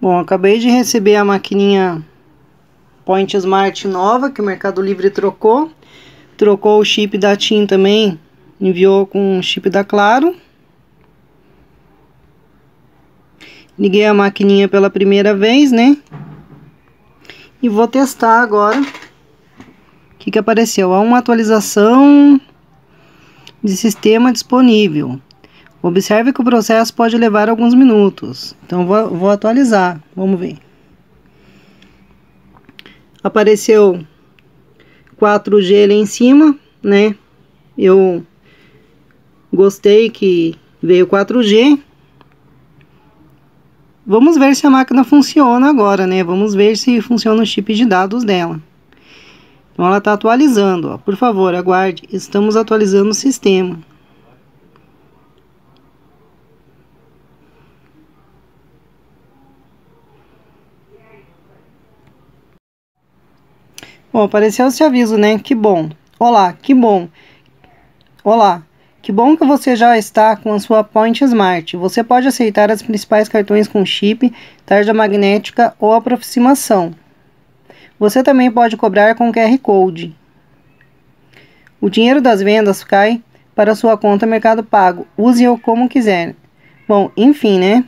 Bom, acabei de receber a maquininha Point Smart nova que o Mercado Livre trocou. Trocou o chip da TIM também, enviou com o chip da Claro. Liguei a maquininha pela primeira vez, né? E vou testar agora. O que, que apareceu? Há uma atualização de sistema disponível. Observe que o processo pode levar alguns minutos. Então, vou, vou atualizar. Vamos ver. Apareceu 4G ali em cima, né? Eu gostei que veio 4G. Vamos ver se a máquina funciona agora, né? Vamos ver se funciona o chip de dados dela. Então, ela está atualizando, ó. Por favor, aguarde. Estamos atualizando o sistema. Bom, apareceu esse aviso, né? Que bom. Olá, que bom. Olá, que bom que você já está com a sua Point Smart. Você pode aceitar as principais cartões com chip, tarja magnética ou aproximação. Você também pode cobrar com QR Code. O dinheiro das vendas cai para sua conta Mercado Pago. Use-o como quiser. Bom, enfim, né?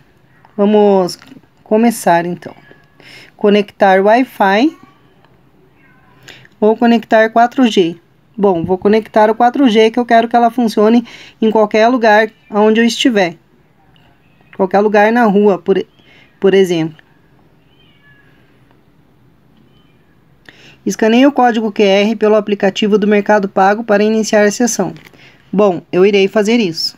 Vamos começar então. Conectar Wi-Fi ou conectar 4G. Bom, vou conectar o 4G que eu quero que ela funcione em qualquer lugar onde eu estiver. Qualquer lugar na rua, por, por exemplo. Escaneie o código QR pelo aplicativo do Mercado Pago para iniciar a sessão. Bom, eu irei fazer isso.